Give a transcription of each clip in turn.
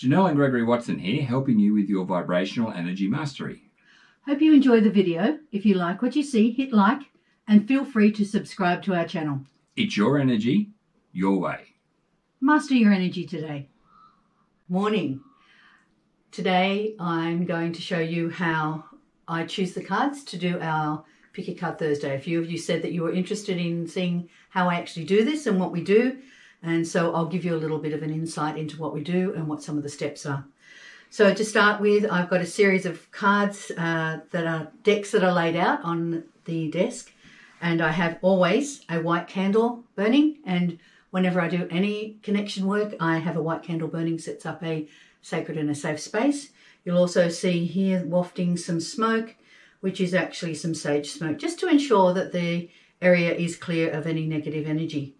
Janelle and Gregory Watson here, helping you with your vibrational energy mastery. Hope you enjoy the video. If you like what you see, hit like and feel free to subscribe to our channel. It's your energy, your way. Master your energy today. Morning. Today I'm going to show you how I choose the cards to do our Pick a Card Thursday. A few of you said that you were interested in seeing how I actually do this and what we do. And so I'll give you a little bit of an insight into what we do and what some of the steps are. So to start with, I've got a series of cards uh, that are decks that are laid out on the desk. And I have always a white candle burning. And whenever I do any connection work, I have a white candle burning, sets up a sacred and a safe space. You'll also see here wafting some smoke, which is actually some sage smoke, just to ensure that the area is clear of any negative energy.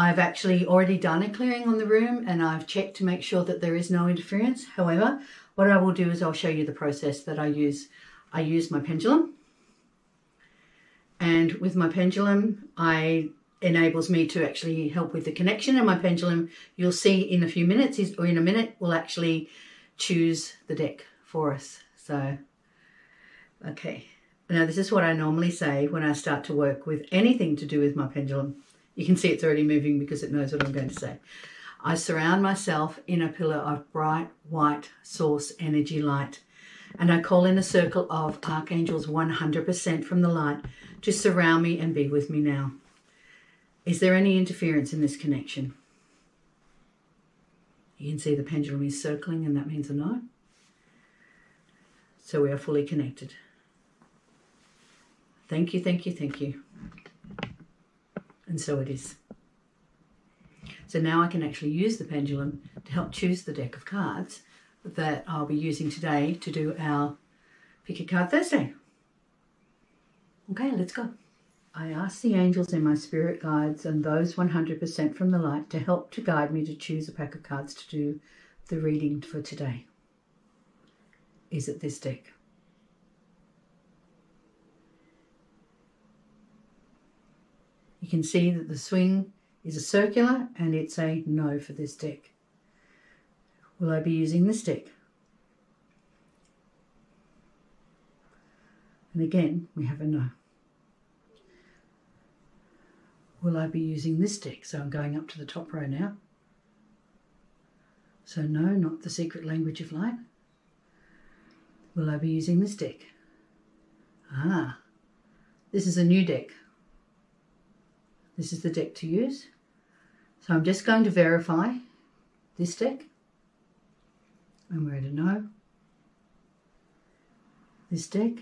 I've actually already done a clearing on the room and I've checked to make sure that there is no interference. However, what I will do is I'll show you the process that I use. I use my pendulum and with my pendulum, I enables me to actually help with the connection and my pendulum you'll see in a few minutes is or in a minute will actually choose the deck for us so okay now this is what I normally say when I start to work with anything to do with my pendulum you can see it's already moving because it knows what I'm going to say I surround myself in a pillar of bright white source energy light and I call in a circle of archangels 100% from the light to surround me and be with me now. Is there any interference in this connection? You can see the pendulum is circling and that means a no. So we are fully connected. Thank you, thank you, thank you. And so it is. So now I can actually use the pendulum to help choose the deck of cards that I'll be using today to do our Pick a Card Thursday. Okay, let's go. I ask the angels and my spirit guides and those 100% from the light to help to guide me to choose a pack of cards to do the reading for today. Is it this deck? Can see that the swing is a circular and it's a no for this deck. Will I be using this deck? And again, we have a no. Will I be using this deck? So I'm going up to the top row now. So no, not the secret language of light. Will I be using this deck? Ah, this is a new deck. This is the deck to use. So I'm just going to verify this deck. And we're a no. This deck.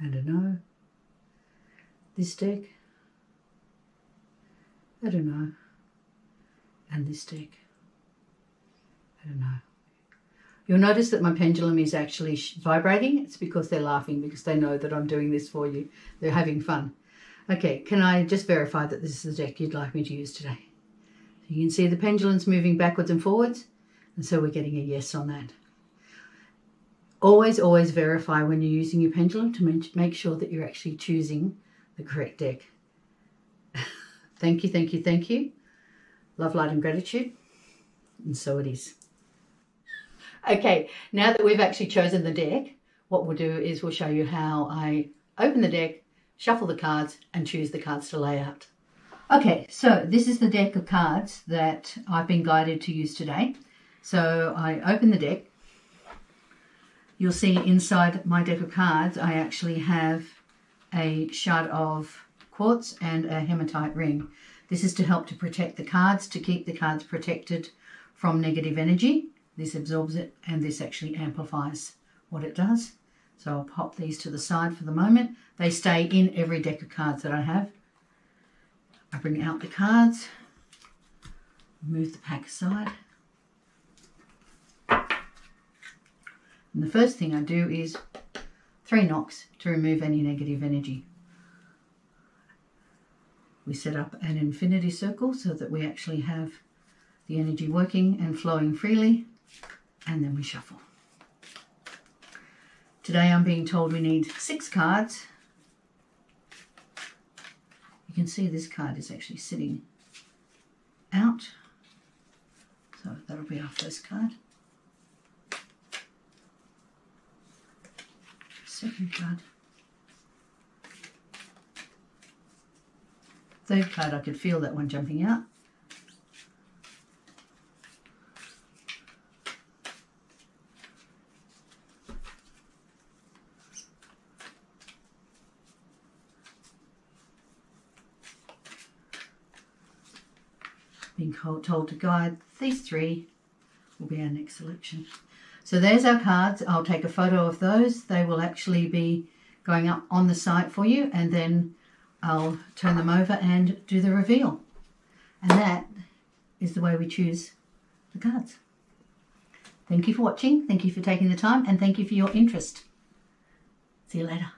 And a no. This deck. I don't know. And this deck. I don't know. You'll notice that my pendulum is actually vibrating. It's because they're laughing because they know that I'm doing this for you. They're having fun. Okay, can I just verify that this is the deck you'd like me to use today? You can see the pendulum's moving backwards and forwards, and so we're getting a yes on that. Always, always verify when you're using your pendulum to make sure that you're actually choosing the correct deck. thank you, thank you, thank you. Love, light and gratitude. And so it is. Okay, now that we've actually chosen the deck, what we'll do is we'll show you how I open the deck, shuffle the cards and choose the cards to lay out. Okay, so this is the deck of cards that I've been guided to use today. So I open the deck. You'll see inside my deck of cards, I actually have a shard of quartz and a hematite ring. This is to help to protect the cards, to keep the cards protected from negative energy. This absorbs it and this actually amplifies what it does. So I'll pop these to the side for the moment. They stay in every deck of cards that I have. I bring out the cards, move the pack aside. And the first thing I do is three knocks to remove any negative energy. We set up an infinity circle so that we actually have the energy working and flowing freely and then we shuffle. Today I'm being told we need six cards You can see this card is actually sitting out So that'll be our first card. Second card. Third card, I could feel that one jumping out. Being told to guide these three will be our next selection. So there's our cards. I'll take a photo of those. They will actually be going up on the site for you and then I'll turn them over and do the reveal. And that is the way we choose the cards. Thank you for watching. Thank you for taking the time and thank you for your interest. See you later.